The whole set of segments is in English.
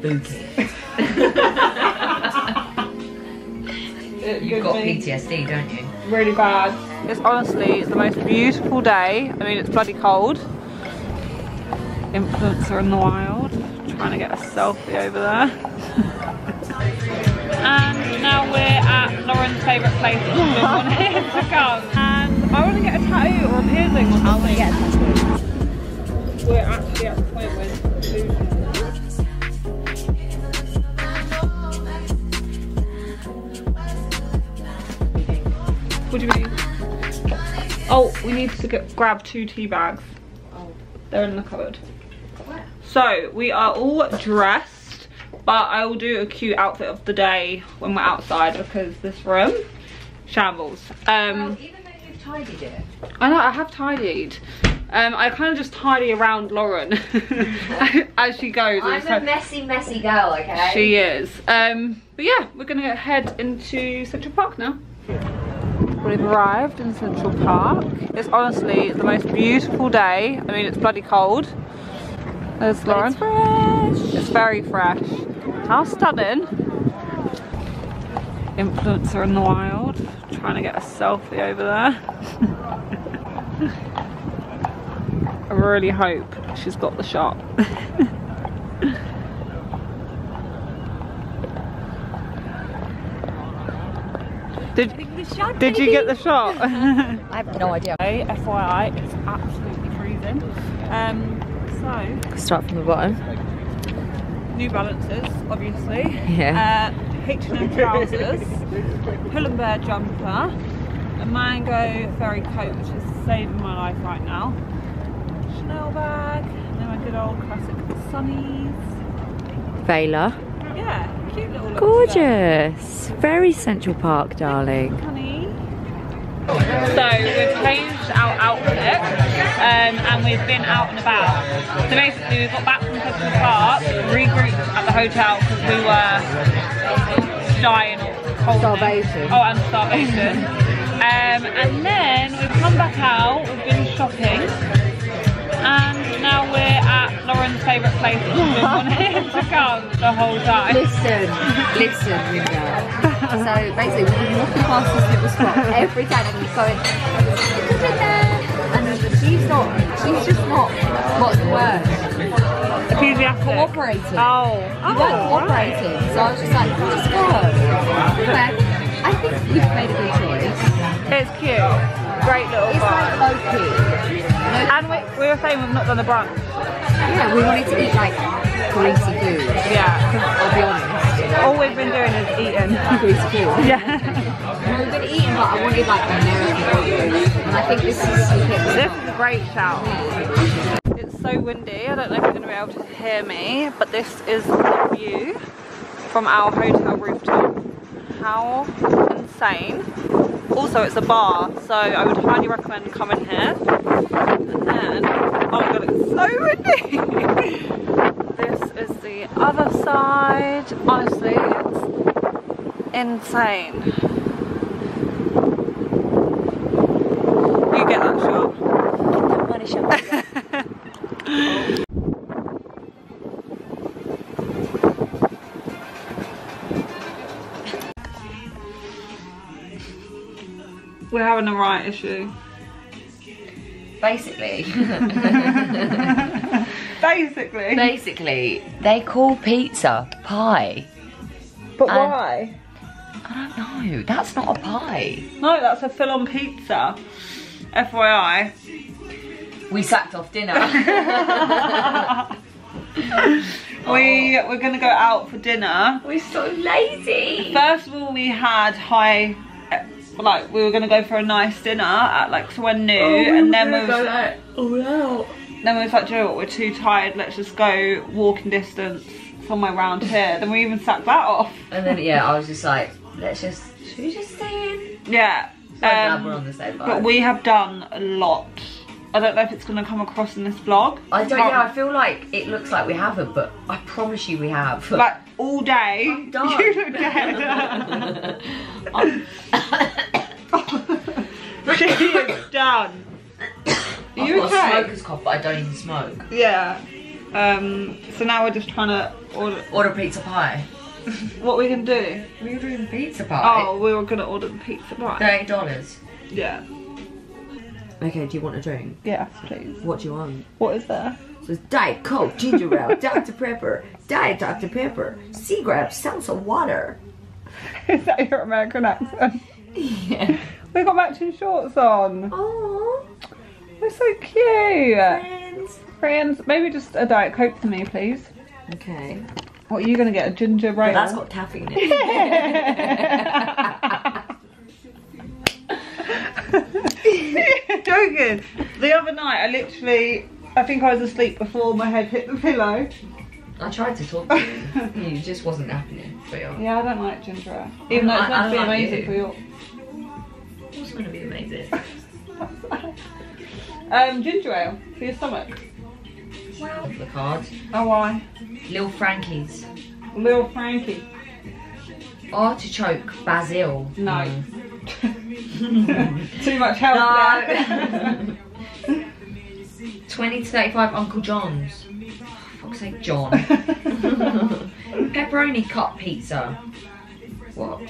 spooky. You've got PTSD, don't you? Really bad. It's honestly the most beautiful day. I mean, it's bloody cold. Influencer in the wild. Trying to get a selfie over there. and now we're at Lauren's favourite place that she's been wanting to come. And I want to get a tattoo or a piercing or oh, something. I want to get a tattoo. We're actually at the point where What do you mean? Oh, we need to get, grab two tea bags. Oh. They're in the cupboard. So, we are all dressed, but I will do a cute outfit of the day when we're outside because this room, shambles. Um, Well, even though you've tidied it. I know, I have tidied. Um, I kind of just tidy around Lauren as she goes. I'm a messy, messy girl, okay? she is. Um, but yeah, we're gonna head into Central Park now. We've arrived in Central Park. It's honestly the most beautiful day. I mean, it's bloody cold. There's Lauren. It's fresh. It's very fresh. How stunning. Influencer in the wild. Trying to get a selfie over there. I really hope she's got the shot. Did, did you get the shot? I have no idea. Okay, FYI, it's absolutely freezing. Um, so, Start from the bottom. New Balances, obviously. Yeah. Uh, H&M trousers, Pull and Bear jumper, a Mango fairy coat, which is saving my life right now. Chanel bag, and then my good old classic sunnies. Vela. Yeah, cute little Gorgeous. Very Central Park, darling. So we've changed our outfit um, and we've been out and about. So basically we got back from Central Park, regrouped at the hotel because we were dying of cold. Starvation. Oh, and starvation. um, and then we've come back out, we've been shopping. Favourite place she's been to come the whole time. Listen, listen, Linda. So basically, we've been walking past this little spot every day, and he's going, "Look and she's not, she's just not. What's the word? Enthusiastic. Cooperating. Oh. You weren't oh. cooperating, so I was just like, just go. I think you've made a good choice. It's cute. Great little It's vibe. like low key. And we, we were saying we've not done the brunch. Yeah, we wanted to eat like greasy food. Yeah. I'll be honest. All we've been doing is eating. Greasy food. Yeah. We've been eating, but I wanted like American food, and I think this is the this is a great shout. It's so windy. I don't know if you're going to be able to hear me, but this is the view from our hotel rooftop. How insane. Also, it's a bar, so I would highly recommend coming here. And then, oh my god, it's so windy. this is the other side. Honestly, it's insane. You get that shot. money shot. We're having a right issue. Basically, Basically. basically, they call pizza pie. but and- why? I don't know. That's not a pie. No, that's a full-on pizza. FYI. We sacked off dinner. We oh. we're gonna go out for dinner. We're so lazy. First of all, we had high, like we were gonna go for a nice dinner at like somewhere new, and then we was like, all out. then we was like, "Do you know what? We're too tired. Let's just go walking distance somewhere around here." Then we even sacked that off. And then yeah, I was just like, let's just, should we just stay in? Yeah. So glad um, we're on the same vibe. But we have done a lot. I don't know if it's gonna come across in this vlog. I don't. Yeah, I feel like it looks like we haven't, but I promise you we have. Like all day. I'm done. You look dead. She is done. Are I've you got a smoker's cough, but I don't even smoke. Yeah. Um, so now we're just trying to order. Order pizza pie. What we going to do? We're doing pizza pie. Oh, we were gonna order the pizza pie. Thirty dollars. Yeah. Okay, do you want a drink? Yes, please. What do you want? What is there? So it's Diet Coke, ginger ale, Dr. Pepper, Diet Dr. Pepper, Seagram, salsa water. is that your American accent? Yeah. We got matching shorts on. Oh, We're so cute. friends. Friends, maybe just a diet coke for me, please. Okay. What are you gonna get? A ginger ale? that's got caffeine in it. Joking. The other night, I literally, I think I was asleep before my head hit the pillow. I tried to talk to you. it just wasn't happening for you. Yeah, I don't like ginger ale. Even though it's meant to be like amazing you. for your. It's gonna be amazing. Um, ginger ale for your stomach. Well, the cards. Oh, why? Lil Frankie's. Lil Frankie. Artichoke basil. No. Mm. Too much health there. No. 20 to 35 Uncle John's. Fuck's sake, John. Pepperoni cut pizza. What?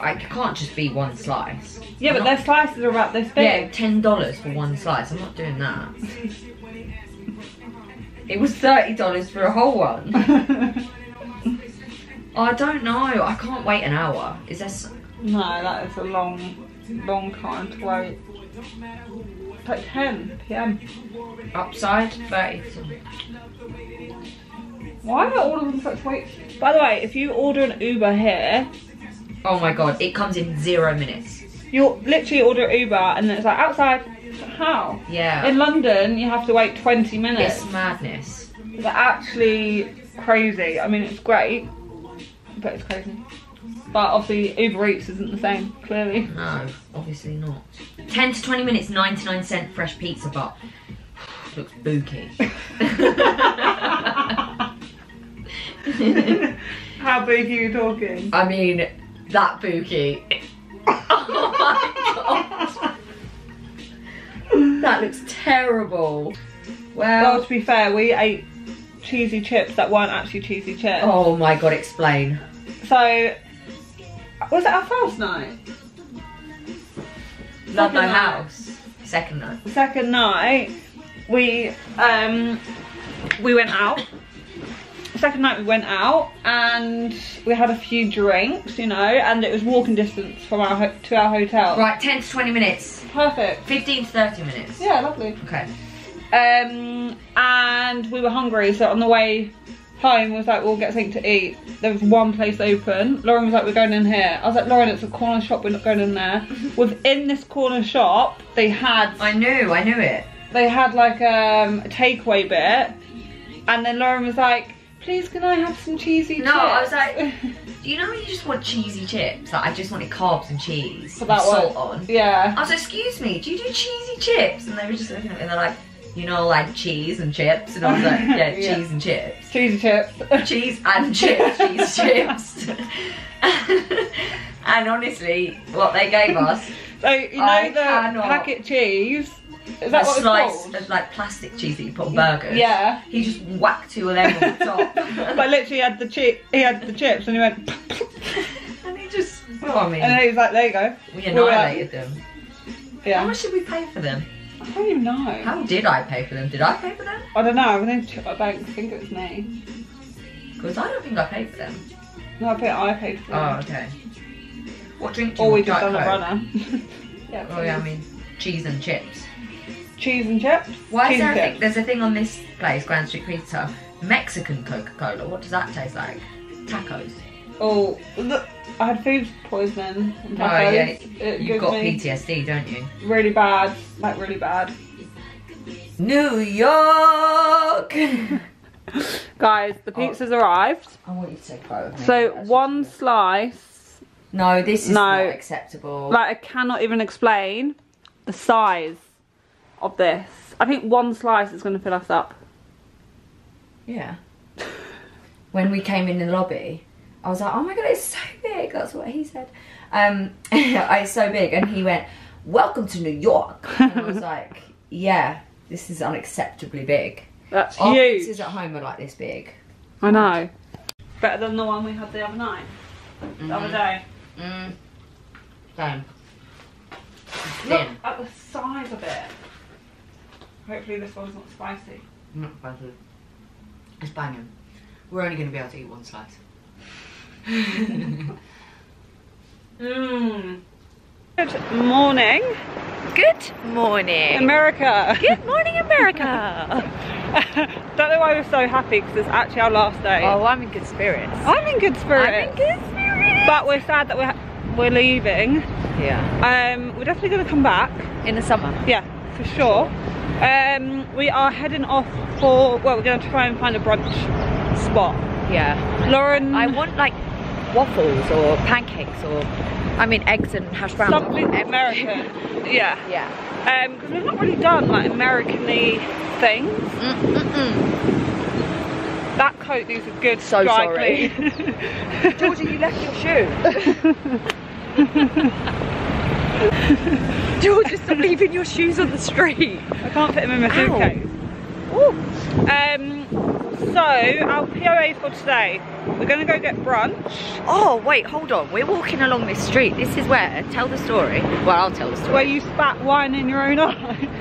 I can't just be one slice. yeah, but I'm their not- slices are about this Yeah, ten dollars for one slice. I'm not doing that. It was thirty dollars for a whole one. I don't know. I can't wait an hour. Is there? No, that is a long, long time to wait. It's like 10 p.m. Upside thirty. Why are all of them such wait? By the way, if you order an Uber here, Oh my god! It comes in zero minutes. you'll literally order Uber and then it's like outside. How? Yeah. In London, you have to wait 20 minutes. it's madness. It's actually crazy. I mean, it's great, but it's crazy. But obviously, Uber Eats isn't the same, clearly. No, obviously not. Ten to twenty minutes, ninety-nine cent fresh pizza, but looks booky. How big are you talking? I mean, that booky. oh my god. That looks terrible. Well, Well, to be fair, we ate cheesy chips that weren't actually cheesy chips. oh my god, explain. So, was it our first night? Love No. House. Second night. Second night, we um we went out. Second night we went out and we had a few drinks, you know, and it was walking distance from our ho- to our hotel. Right, 10 to 20 minutes. Perfect. 15 to 30 minutes. Yeah, lovely. Okay. Um, and we were hungry, so on the way home, was like, we'll get something to eat. There was one place open. Lauren was like, we're going in here. I was like, Lauren, it's a corner shop. We're not going in there. Within this corner shop, they had I knew, I knew it. they had like um, a takeaway bit, and then Lauren was like, "Please, can I have some cheesy chips? No, I was like, Do you know when you just want cheesy chips? Like, I just wanted carbs and cheese. But that with salt on. yeah. I was like, excuse me, do you do cheesy chips? And they were just looking at me and they're like, you know, like cheese and chips? And I was like, yeah, Yeah. cheese and chips. Cheesy chips. Cheese and chips, cheese chips. and honestly, what they gave us, so you know I the packet cheese. Is a that what it's slice called? of like plastic cheese that you put on burgers. Yeah. He just whacked two of them on the top. But literally, he had the chi- he had the chips, and he went, and he just, well, I mean, and then he was like, "There you go." we we annihilated them. How much did we pay for them? I don't even know. How did I pay for them? Did I pay for them? I don't know. I think check my bank. I think it was me. Because I don't think I paid for them. No, I think I paid for Oh, okay. What drink do you Or we want? just Diet done a Coke? runner. yeah. Oh yeah, I mean cheese and chips. cheese and chips. Why cheese is there a and thing? chips. There's a thing on this place, Grand Street Pizza, Mexican Coca-Cola. What does that taste like? Tacos. Oh, look, I had food poisoning. from Oh yeah. It you've got PTSD, don't you? really bad, like really bad. New York. Guys, the oh. pizza's arrived. I want you to take a photo of me. So That's one just- slice, No, this is No. not acceptable. like I cannot even explain the size of this. I think one slice is going to fill us up. Yeah. When we came in the lobby, I was like, "Oh my god, it's so big." That's what he said. Um, it's so big, and he went, "Welcome to New York." And I was like, "Yeah, this is unacceptably big." That's Our huge. pizzas at home are like this big. I know. Better than the one we had the other night. The other day. Mm. Same. Look at the size of it. Hopefully this one's not spicy. Not spicy. It's banging. We're only going to be able to eat one slice. Mmm. Good morning, Good morning. America. Good morning, America. Don't know why we're so happy because it's actually our last day. oh, I'm in good spirits. I'm in good spirits. I'm in good spirits. But we're sad that we're, we're leaving. yeah. Um, we're definitely going to come back. In the summer. Yeah, for sure. Um, we are heading off for, well, we're going to try and find a brunch spot. Yeah. Lauren, I want like waffles or pancakes or, I mean, eggs and hash browns. Something. American. yeah. Yeah. Um, because we've not really done like American-y things. Mm-mm-mm. That coat needs a good So dry sorry. clean. Georgia, you left your shoe. Georgia, stop leaving your shoes on the street. I can't fit them in my suitcase. Um, so our POA for today, we're gonna go get brunch. Oh, wait, hold on. We're walking along this street. This is where, tell the story. Well, I'll tell the story. Where you spat wine in your own eye.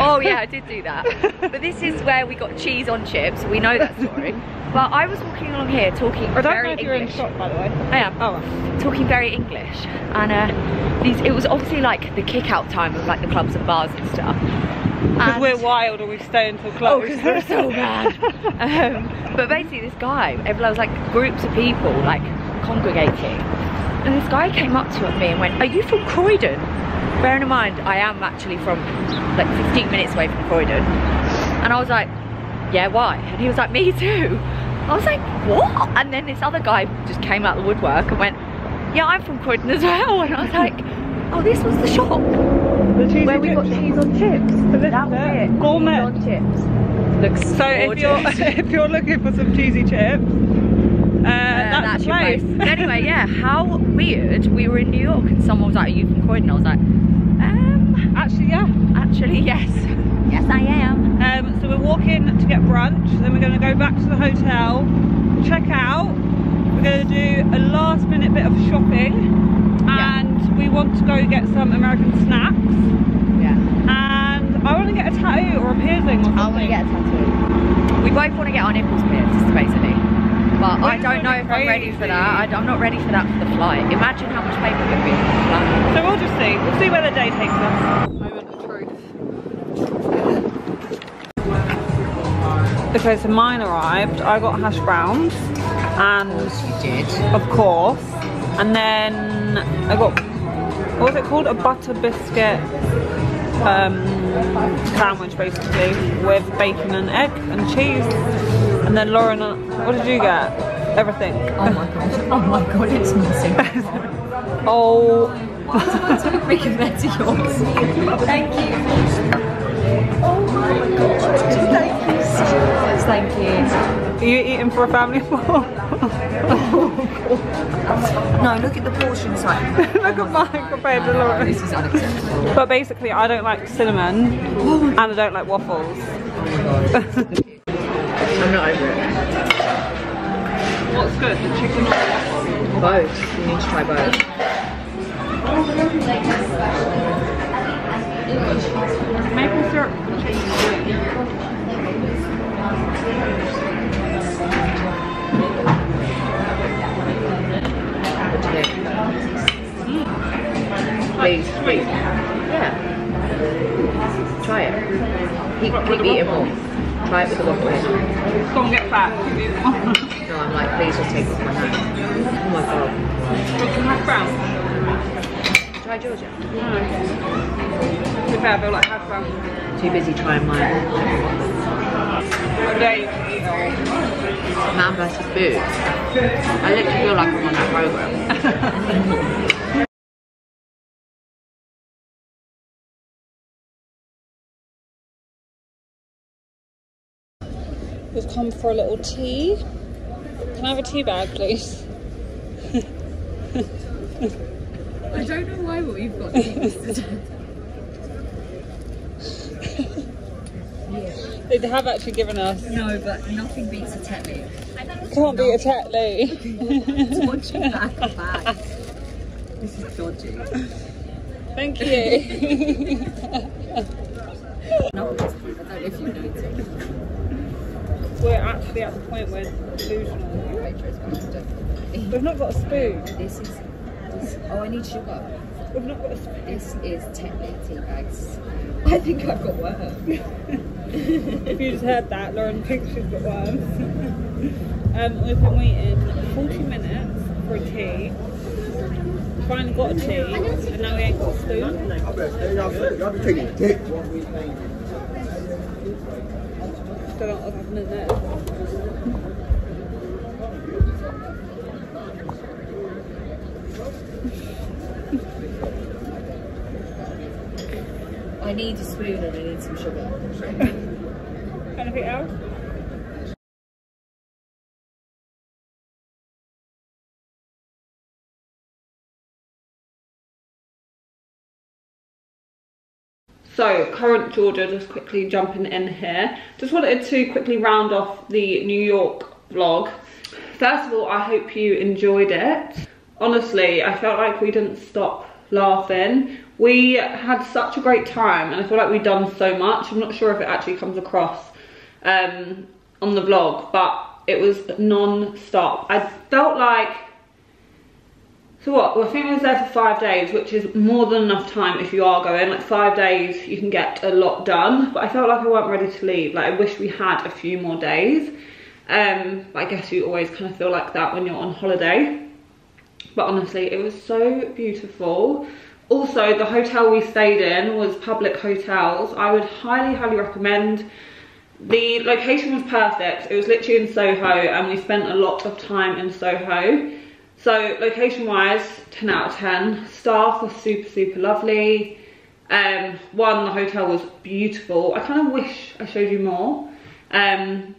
Oh yeah, I did do that. But this is where we got cheese on chips. We know that story. But I was walking along here talking I don't very know if you're in English. shot by the way. I am. Oh. Talking very English. And uh, these, it was obviously like the kick out time of like the clubs and bars and stuff. Because we're wild and we stay until Oh, close. because we're so bad. um, but basically, this guy, everyone was like groups of people like congregating, and this guy came up to me and went, "Are you from Croydon?" Bearing in mind, I am actually from like 15 minutes away from Croydon, and I was like, "Yeah, why?" And he was like, "Me too." I was like, "What?" And then this other guy just came out of the woodwork and went, "Yeah, I'm from Croydon as well." And I was like, "Oh, this was the shop the cheesy where we got cheese on chips." This That is was it. it. Gourmet. Cheese on chips. Looks So if you're if you're looking for some cheesy chips, uh, Uh, that's, the your place. But anyway, yeah, how weird. We were in New York and someone was like, Are you from Croydon? I was like, Um, Actually, yeah. actually, yes. Yes, I am. Um, so we're walking to get brunch. Then we're going to go back to the hotel, check out. We're going to do a last minute bit of shopping, Yeah. and we want to go get some American snacks. Yeah. And I want to get a tattoo or a piercing or something. I want to get a tattoo. We both want to get our nipples pierced, basically. But I don't know if I'm ready for that. I, am not ready for that for the flight. Imagine how much paper would be for the flight. So we'll just see. We'll see where the day takes us. Moment of truth. Okay, so mine arrived. I got hash browns, and You did. of course, and then I got what was it called? A butter biscuit um, sandwich, basically, with bacon and egg and cheese. And then Lauren, what did you get? Everything. Oh my god. Oh my god, it's missing. Oh, Don't be compared to yours. Thank you. Oh my god. Thank you so much. Thank you. Are you eating for a family of four? No, look at the portion size. Look at mine compared to Lauren. This is unacceptable. But basically, I don't like cinnamon and I don't like waffles. I'm not over it. What's good, the chicken or the waffle? Both. You need to try both. Maple syrup Please, please. Yeah. Try it. Keep, keep eating more. Try it with the waffle. Go and get fat. No, I'm like, please just take this one out. Oh my god. Some hash browns. Try Georgia. To be fair, I feel like hash browns. Too busy trying mine. What day you can eat it all. Man versus food. I literally feel like I'm on that program. We've come for a little tea. Can I have a tea bag, please? I don't know why, but we've got cheese today. They have actually given us. No, but nothing beats a Tetley. Can't be a Tetley. Dodgy back bag. This is dodgy. Thank you. No, I don't know if you noticed. We're actually at the point where it's delusional. We've not got a spoon. This is. This, oh, I need sugar. We've not got a spoon. This is Tetley tea bags. I think I've got worms. If you just heard that, Lauren thinks she's got worms. um, we've been waiting 40 minutes for a tea. Finally got a tea, and now we ain't got a spoon. I bet hey, y'all y'all be taking a dick. Don't what's happening there. I need a spoon and I need some sugar. So, current Georgia, just quickly jumping in here. Just wanted to quickly round off the New York vlog. First of all, I hope you enjoyed it. Honestly, I felt like we didn't stop laughing. We had such a great time and I feel like we've done so much. I'm not sure if it actually comes across um, on the vlog, but it was non-stop. I felt like so what? Well, I think I was there for five days, which is more than enough time if you are going. Like five days, you can get a lot done. But I felt like I weren't ready to leave. Like I wish we had a few more days. Um, but I guess you always kind of feel like that when you're on holiday. But honestly, it was so beautiful. Also, the hotel we stayed in was public hotels. I would highly, highly recommend. The location was perfect. It was literally in Soho, and we spent a lot of time in Soho. So location wise, 10 out of 10. Staff was super, super lovely. Um, one, the hotel was beautiful. I kind of wish I showed you more, um,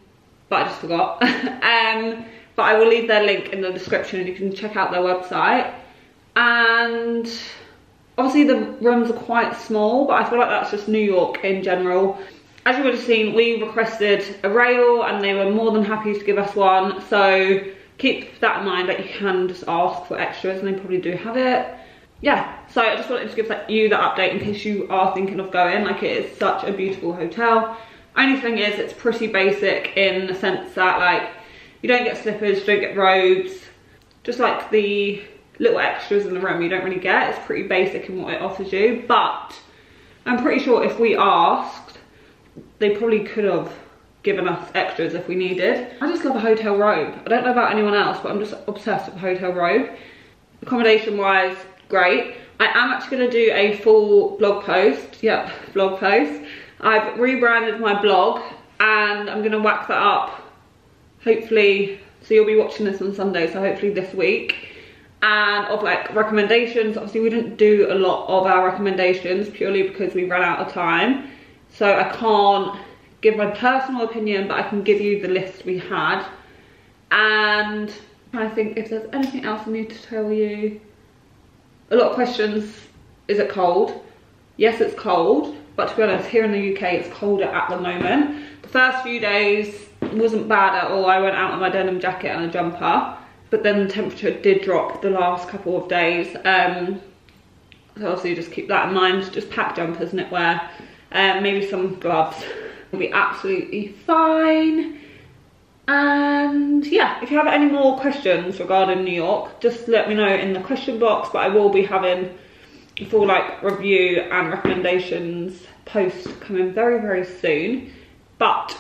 but I just forgot. um, but I will leave their link in the description and you can check out their website. And obviously the rooms are quite small, but I feel like that's just New York in general. As you would have seen, we requested a rail and they were more than happy to give us one. So keep that in mind that you can just ask for extras and they probably do have it. Yeah so i just wanted to give that, you that update in case you are thinking of going. Like it is such a beautiful hotel. Only thing is it's pretty basic in the sense that like you don't get slippers you don't get robes. Just like the little extras in the room you don't really get. It's pretty basic in what it offers you. But i'm pretty sure if we asked they probably could have given us extras if we needed. I just love a hotel robe. I don't know about anyone else, but I'm just obsessed with a hotel robe. Accommodation wise, great. I am actually gonna do a full blog post. Yep, blog post. I've rebranded my blog and I'm gonna whack that up hopefully, so you'll be watching this on Sunday, so hopefully this week. And of like recommendations, obviously we didn't do a lot of our recommendations purely because we ran out of time. So I can't give my personal opinion, but I can give you the list we had. And I think if there's anything else I need to tell you. A lot of questions, is it cold? Yes, it's cold, but to be honest, here in the UK, it's colder at the moment. The first few days wasn't bad at all. I went out in my denim jacket and a jumper, but then the temperature did drop the last couple of days. Um, so obviously just keep that in mind. Just pack jumpers, knitwear, um, maybe some gloves. It'll be absolutely fine. And yeah, if you have any more questions regarding New York, just let me know in the question box, but I will be having a full like review and recommendations post coming very, very soon. But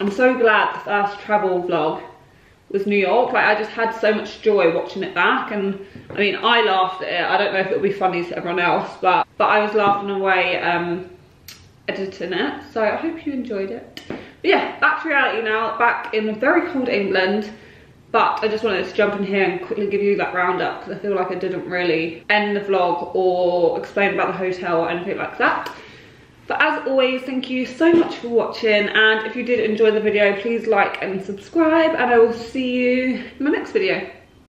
I'm so glad the first travel vlog was New York. Like I just had so much joy watching it back and I mean I laughed at it. I don't know if it'll be funny to everyone else, but but I was laughing away um editing it. So I hope you enjoyed it. But yeah, back to reality now, back in very cold England. But I just wanted to jump in here and quickly give you that roundup because I feel like I didn't really end the vlog or explain about the hotel or anything like that. But as always, thank you so much for watching. And if you did enjoy the video, please like and subscribe. And I will see you in my next video.